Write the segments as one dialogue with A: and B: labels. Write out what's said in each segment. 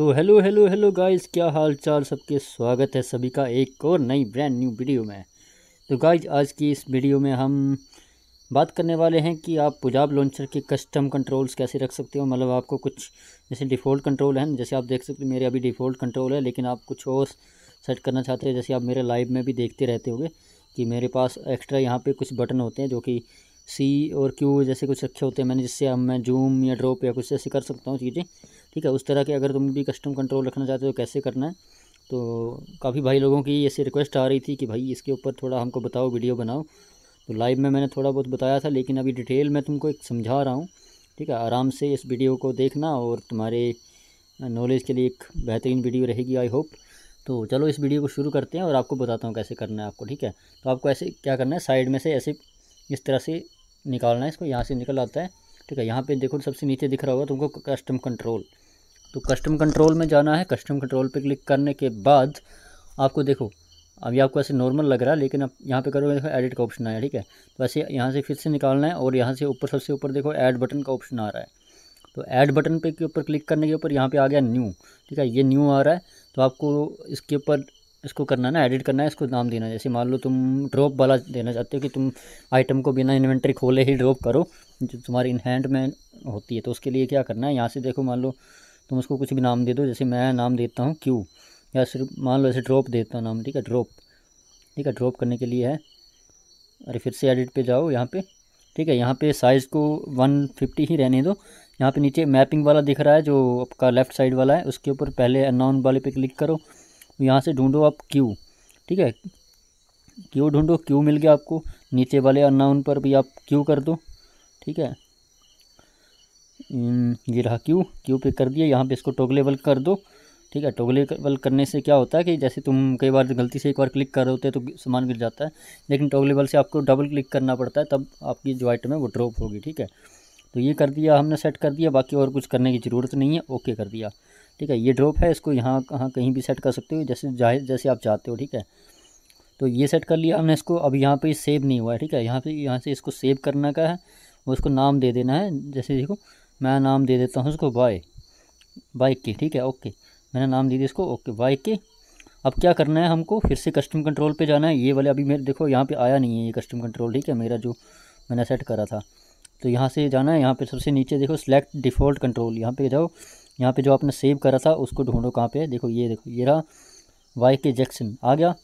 A: तो hello hello hello guys क्या हाल चाल सबके स्वागत है सभी का एक और नई ब्रांड न्यू वीडियो में। तो गाइस आज की इस वीडियो में हम बात करने वाले हैं कि आप पुजाब लॉन्चर के कस्टम कंट्रोल्स कैसे रख सकते हो? मतलब आपको कुछ जैसे डिफ़ॉल्ट कंट्रोल है, जैसे आप देख सकते हो, मेरे अभी डिफ़ॉल्ट कंट्रोल है, लेकिन आप कुछ और सेट करना चाहते हैं, जैसे आप मेरे लाइव में भी देखते रहते होंगे कि मेरे पास एक्स्ट्रा यहाँ पर कुछ बटन होते हैं जो कि सी और क्यू जैसे कुछ रखे होते हैं, मैंने जिससे अब मैं जूम या ड्रॉप या कुछ ऐसे कर सकता हूँ चीज़ें। ठीक है, उस तरह के अगर तुम भी कस्टम कंट्रोल रखना चाहते हो, कैसे करना है तो काफ़ी भाई लोगों की ऐसी रिक्वेस्ट आ रही थी कि भाई इसके ऊपर थोड़ा हमको बताओ वीडियो बनाओ। तो लाइव में मैंने थोड़ा बहुत बताया था, लेकिन अभी डिटेल में तुमको एक समझा रहा हूँ। ठीक है, आराम से इस वीडियो को देखना और तुम्हारे नॉलेज के लिए एक बेहतरीन वीडियो रहेगी आई होप तो चलो इस वीडियो को शुरू करते हैं और आपको बताता हूँ कैसे करना है आपको, ठीक है? तो आपको ऐसे क्या करना है साइड में से ऐसे इस तरह से निकालना है, इसको यहाँ से निकल आता है। ठीक है, यहाँ पे देखो सबसे नीचे दिख रहा होगा तुमको कस्टम कंट्रोल तो कस्टम कंट्रोल में जाना है। कस्टम कंट्रोल पे क्लिक करने के बाद आपको देखो, अभी आपको ऐसे नॉर्मल लग रहा है, लेकिन आप यहाँ पे करोगे, देखो एडिट का ऑप्शन आया, ठीक है? तो ऐसे यहाँ से फिर से निकालना है और यहाँ से ऊपर, सबसे ऊपर देखो ऐड बटन का ऑप्शन आ रहा है। तो ऐड बटन पे के ऊपर क्लिक करने के ऊपर यहाँ पे आ गया न्यू ठीक है? ये न्यू आ रहा है तो आपको इसके ऊपर इसको करना है ना एडिट करना है, इसको नाम देना है। जैसे मान लो तुम ड्रॉप वाला देना चाहते हो कि तुम आइटम को बिना इन्वेंट्री खोले ही ड्रॉप करो, जो तुम्हारी इन हैंड में होती है तो उसके लिए क्या करना है? यहाँ से देखो मान लो तुम उसको कुछ भी नाम दे दो, जैसे मैं नाम देता हूँ क्यू या सिर्फ़ मान लो ऐसे ड्रॉप देता हूँ नाम, ठीक है? ड्रॉप ठीक है? ड्रॉप करने के लिए है। अरे फिर से एडिट पे जाओ यहाँ पे। ठीक है? यहाँ पे साइज़ को वन फिफ्टी ही रहने दो। यहाँ पे नीचे मैपिंग वाला दिख रहा है, जो आपका लेफ़्ट साइड वाला है, उसके ऊपर पहले अनाउन वाले पे क्लिक करो। यहाँ से ढूंढो आप क्यू ठीक है? क्यू ढूंढो क्यू मिल गया आपको। नीचे वाले अनाउन पर भी आप क्यू कर दो। ठीक है? ये रहा क्यू क्यू पे कर दिया, यहाँ पे इसको टोगलेबल कर दो। ठीक है टोगलेबल करने से क्या होता है कि जैसे तुम कई बार गलती से एक बार क्लिक कर रहे होते तो सामान गिर जाता है, लेकिन टोगलेबल से आपको डबल क्लिक करना पड़ता है, तब आपकी जो आइटम है वो ड्रॉप होगी, ठीक है। तो ये कर दिया, हमने सेट कर दिया, बाकी और कुछ करने की ज़रूरत नहीं है ओके कर दिया। ठीक है, ये ड्रॉप है, इसको यहाँ, कहाँ कहीं भी सेट कर सकते हो, जैसे ज़ाहिर जैसे आप चाहते हो, ठीक है। तो ये सेट कर लिया हमने इसको, अब यहाँ पे सेव नहीं हुआ है, ठीक है। यहाँ पे, यहाँ से इसको सेव करना का है उसको नाम दे देना है, जैसे देखो मैं नाम दे देता हूँ उसको बाय। बाइक के, ठीक है? ओके। मैंने नाम दे दिया इसको, ओके। बाइक के। अब क्या करना है हमको? फिर से कस्टम कंट्रोल पे जाना है। ये वाले अभी मेरे, देखो, यहाँ पे आया नहीं है ये कस्टम कंट्रोल ठीक है? मेरा जो मैंने सेट करा था। तो यहाँ से जाना है, यहाँ पे सबसे नीचे देखो सिलेक्ट डिफ़ॉल्ट कंट्रोल यहाँ पे जाओ। यहाँ पे जो आपने सेव करा था, उसको ढूंढो कहाँ पे देखो, ये देखो, ये रहा वाई के जैक्सन आ गया।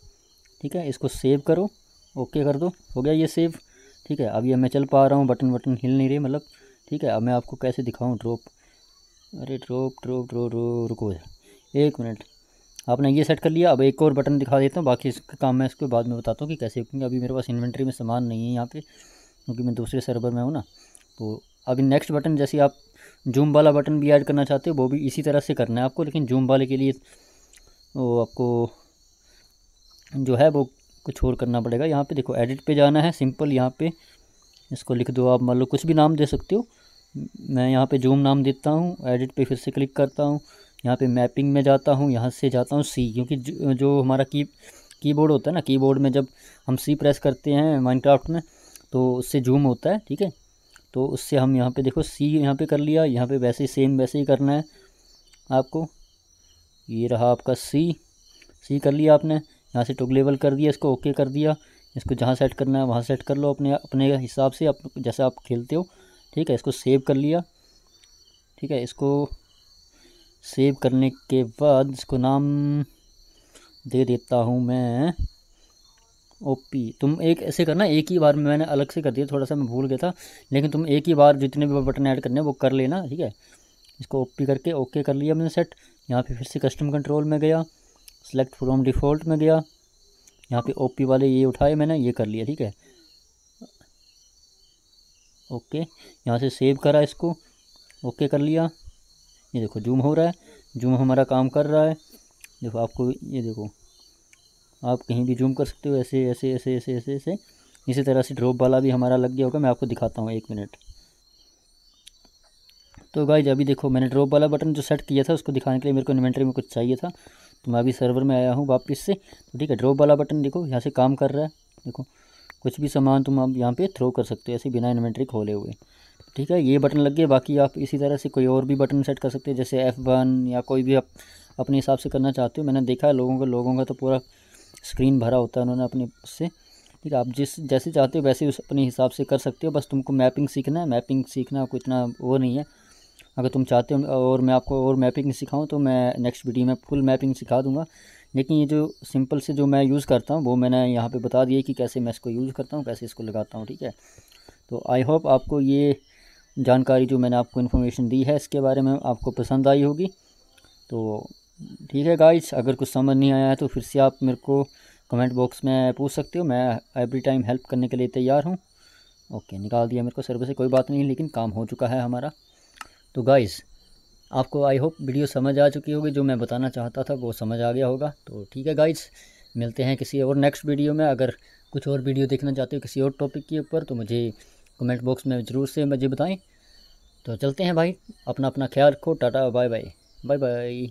A: ठीक है? इसको सेव करो। ओके कर दो। हो गया ये सेव ठीक है? अब मैं चल पा रहा हूँ। बटन बटन हिल नहीं रही मतलब ठीक है, अब मैं आपको कैसे दिखाऊँ ड्रॉप अरे ड्रॉप ड्रॉप ड्रो ड्रो रुको एक मिनट। आपने ये सेट कर लिया, अब एक और बटन दिखा देता हूँ, बाकी इसका काम मैं इसके बाद में बताता हूँ कि कैसे क्योंकि अभी मेरे पास इन्वेंट्री में सामान नहीं है यहाँ पे, क्योंकि मैं दूसरे सर्वर में हूँ ना। तो अभी नेक्स्ट बटन जैसे आप जूम वाला बटन भी ऐड करना चाहते हो, वो भी इसी तरह से करना है आपको, लेकिन जूम वाले के लिए वो आपको जो है वो कुछ और करना पड़ेगा। यहाँ पे देखो एडिट पे जाना है सिंपल यहाँ पे। इसको लिख दो आप, मान लो कुछ भी नाम दे सकते हो। मैं यहाँ पे जूम नाम देता हूँ एडिट पे फिर से क्लिक करता हूँ, यहाँ पे मैपिंग में जाता हूँ, यहाँ से जाता हूँ सी क्योंकि जो हमारा की कीबोर्ड होता है ना कीबोर्ड में जब हम सी प्रेस करते हैं माइनक्राफ्ट में तो उससे जूम होता है, ठीक है? तो उससे हम यहाँ पे देखो सी यहाँ पे कर लिया, यहाँ पे वैसे ही सेम वैसे ही करना है आपको। ये रहा आपका सी सी कर लिया आपने, यहाँ से टुगलेबल कर दिया, इसको ओके कर दिया, इसको जहाँ सेट करना है, वहाँ सेट कर लो अपने अपने हिसाब से, आप जैसे आप खेलते हो ठीक है, इसको सेव कर लिया। ठीक है, इसको सेव करने के बाद इसको नाम दे देता हूँ मैं ओपी तुम एक ऐसे करना, एक ही बार मैंने अलग से कर दिया, थोड़ा सा मैं भूल गया था, लेकिन तुम एक ही बार जितने भी बटन ऐड करने वो कर लेना, ठीक है। इसको ओपी करके ओके कर लिया मैंने सेट यहाँ पे फिर से कस्टम कंट्रोल में गया सेलेक्ट फ्रॉम डिफ़ॉल्ट में गया। यहाँ पे ओपी वाले ये उठाए मैंने, ये कर लिया, ठीक है। ओके, यहाँ से सेव करा इसको। ओके कर लिया। ये देखो, जूम हो रहा है। जूम हमारा काम कर रहा है। देखो, आपको ये देखो, आप कहीं भी जूम कर सकते हो। ऐसे ऐसे ऐसे ऐसे ऐसे ऐसे। इसी तरह से ड्रॉप वाला भी हमारा लग गया होगा। मैं आपको दिखाता हूँ, एक मिनट तो गाइज़ अभी देखो, मैंने ड्रॉप वाला बटन जो सेट किया था, उसको दिखाने के लिए मेरे को इन्वेंट्री में कुछ चाहिए था। तो मैं अभी सर्वर में आया हूँ वापस से। तो ठीक है ड्रॉप वाला बटन देखो, यहाँ से काम कर रहा है। देखो कुछ भी सामान तुम अब यहाँ पे थ्रो कर सकते हो ऐसे बिना इन्वेंट्री खोले हुए। ठीक है, ये बटन लग गए बाकी आप इसी तरह से कोई और भी बटन सेट कर सकते हो, जैसे एफ़ वन या कोई भी आप अपने हिसाब से करना चाहते हो। मैंने देखा है लोगों का लोगों का तो पूरा स्क्रीन भरा होता है उन्होंने अपने उससे। ठीक है, आप जिस, जैसे चाहते हो वैसे उस अपने हिसाब से कर सकते हो, बस तुमको मैपिंग सीखना है। मैपिंग सीखना कोई इतना वो नहीं है। अगर तुम चाहते हो, और मैं आपको और मैपिंग सिखाऊँ तो मैं नेक्स्ट वीडियो में फुल मैपिंग सिखा दूँगा। लेकिन ये जो सिंपल से जो मैं यूज़ करता हूँ, वो मैंने यहाँ पे बता दिया कि कैसे मैं इसको यूज़ करता हूँ, कैसे इसको लगाता हूँ, ठीक है? तो आई होप आपको ये जानकारी जो मैंने आपको इन्फॉर्मेशन दी है, इसके बारे में आपको पसंद आई होगी। तो ठीक है गाइस अगर कुछ समझ नहीं आया है तो फिर से आप मेरे को कमेंट बॉक्स में पूछ सकते हो। मैं एवरी टाइम हेल्प करने के लिए तैयार हूँ। ओके निकाल दिया मेरे को सर्वर से कोई बात नहीं, लेकिन काम हो चुका है हमारा। तो गाइस आपको आई होप वीडियो समझ आ चुकी होगी, जो मैं बताना चाहता था, वो समझ आ गया होगा। तो ठीक है गाइस मिलते हैं किसी और नेक्स्ट वीडियो में। अगर कुछ और वीडियो देखना चाहते हो किसी और टॉपिक के ऊपर तो मुझे कमेंट बॉक्स में ज़रूर से मुझे बताएँ। तो चलते हैं भाई अपना अपना ख्याल रखो, tata bye bye bye bye